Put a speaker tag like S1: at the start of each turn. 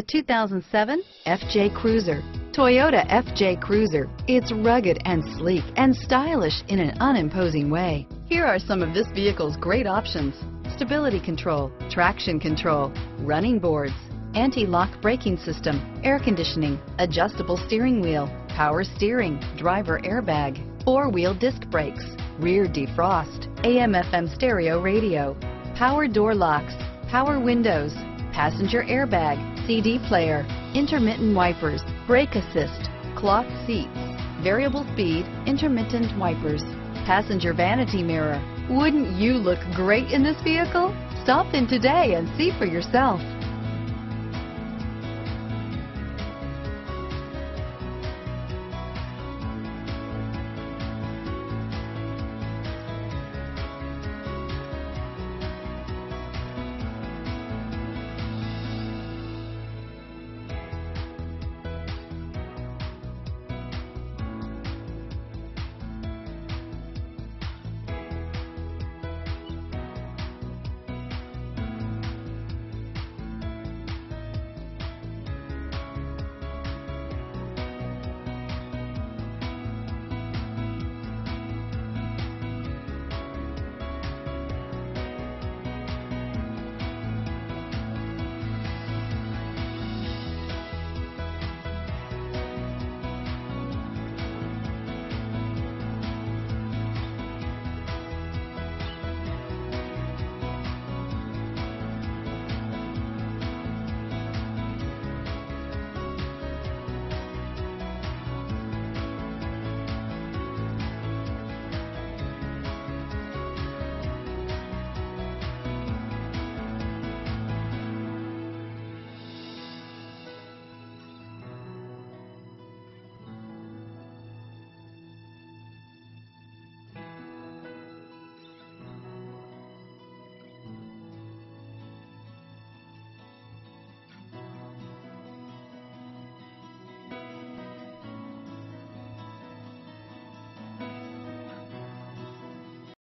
S1: The 2007 FJ Cruiser. Toyota FJ Cruiser. It's rugged and sleek and stylish in an unimposing way. Here are some of this vehicle's great options. Stability control, traction control, running boards, anti-lock braking system, air conditioning, adjustable steering wheel, power steering, driver airbag, four-wheel disc brakes, rear defrost, AM FM stereo radio, power door locks, power windows, passenger airbag, CD player, intermittent wipers, brake assist, cloth seats, variable speed, intermittent wipers, passenger vanity mirror. Wouldn't you look great in this vehicle? Stop in today and see for yourself.